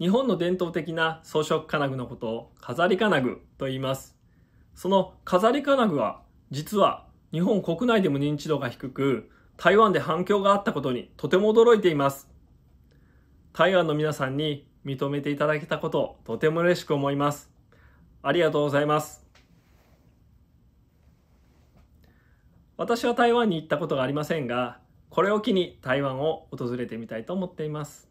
日本の伝統的な装飾金具のことを飾り金具と言います。その飾り金具は実は日本国内でも認知度が低く台湾で反響があったことにとても驚いています。台湾の皆さんに認めていただけたことをとても嬉しく思います。ありがとうございます。私は台湾に行ったことがありませんが、これを機に台湾を訪れてみたいと思っています。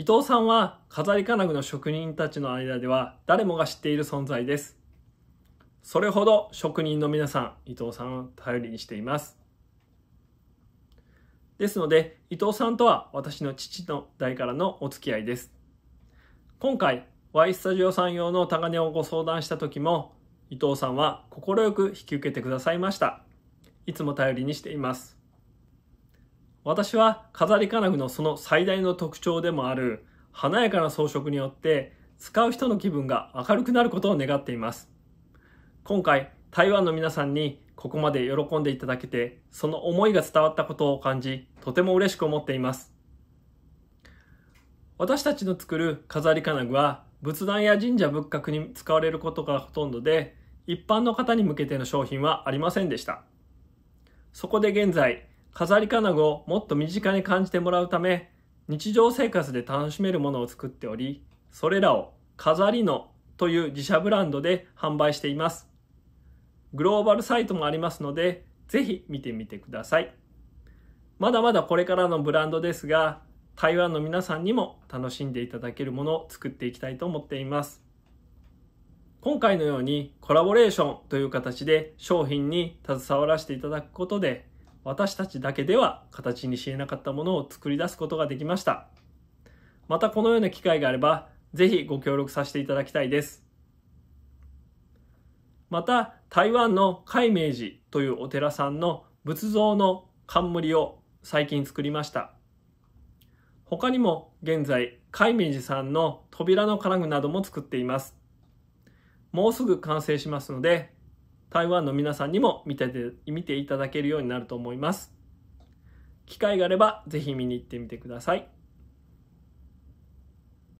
伊藤さんは飾り金具の職人たちの間では誰もが知っている存在です。それほど職人の皆さん、伊藤さんを頼りにしています。ですので、伊藤さんとは私の父の代からのお付き合いです。今回、Y スタジオさん用の高値をご相談した時も、伊藤さんは快く引き受けてくださいました。いつも頼りにしています。私は飾り金具のその最大の特徴でもある華やかな装飾によって使う人の気分が明るくなることを願っています。今回台湾の皆さんにここまで喜んでいただけてその思いが伝わったことを感じとても嬉しく思っています。私たちの作る飾り金具は仏壇や神社仏閣に使われることがほとんどで一般の方に向けての商品はありませんでした。そこで現在飾り金具をもっと身近に感じてもらうため、日常生活で楽しめるものを作っており、それらを飾りのという自社ブランドで販売しています。グローバルサイトもありますので、ぜひ見てみてください。まだまだこれからのブランドですが、台湾の皆さんにも楽しんでいただけるものを作っていきたいと思っています。今回のようにコラボレーションという形で商品に携わらせていただくことで私たちだけでは形にしえなかったものを作り出すことができました。またこのような機会があれば、ぜひご協力させていただきたいです。また、台湾の海明寺というお寺さんの仏像の冠を最近作りました。他にも現在、海明寺さんの扉の金具なども作っています。もうすぐ完成しますので、台湾の皆さんにも見てて見ていただけるようになると思います。機会があればぜひ見に行ってみてください。